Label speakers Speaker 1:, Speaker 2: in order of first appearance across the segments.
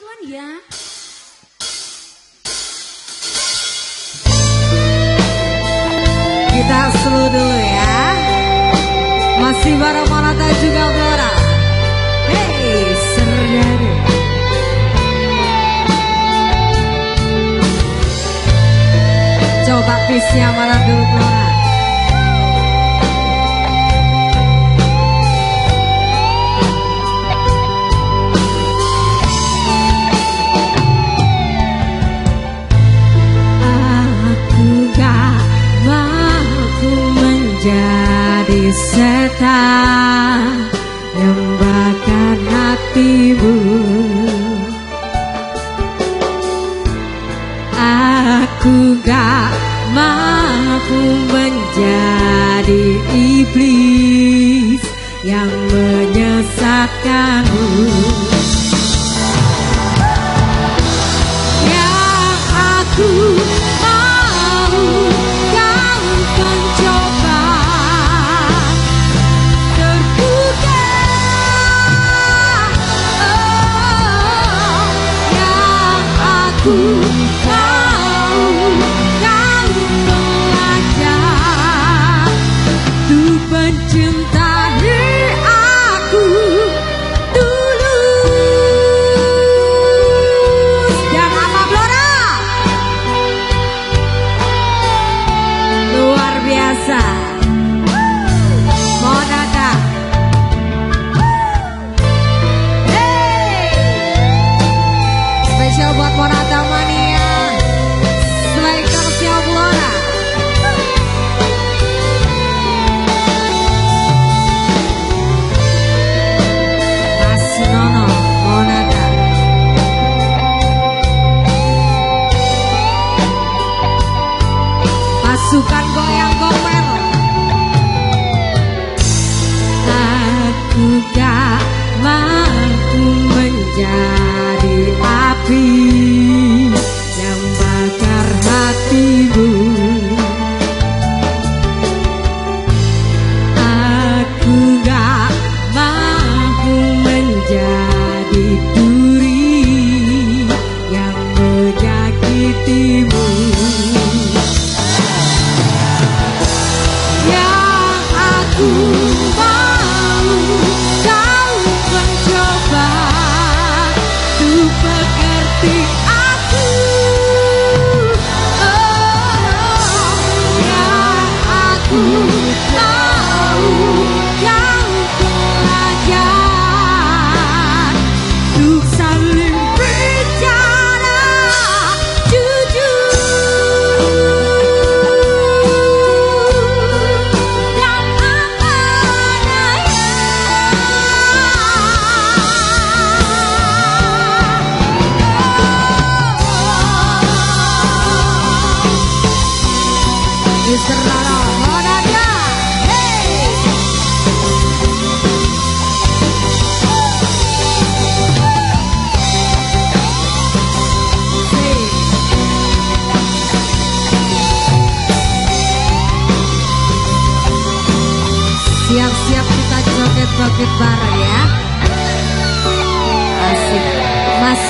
Speaker 1: Suan ya.
Speaker 2: Kita seluruh dulu ya. Masih bareng Monata juga. Bro. cinta yang bakar hatimu. Aku gak mampu menjadi iblis yang menyesatkanmu. Ooh. aktif bareng ya. Asik. Mas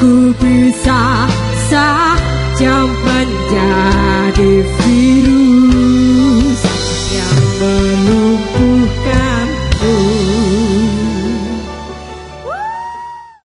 Speaker 2: Aku bisa